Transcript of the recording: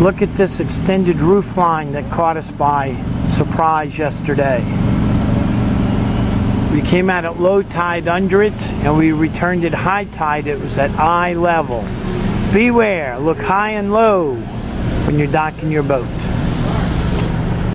Look at this extended roof line that caught us by surprise yesterday. We came out at low tide under it and we returned at high tide. It was at eye level. Beware, look high and low when you're docking your boat.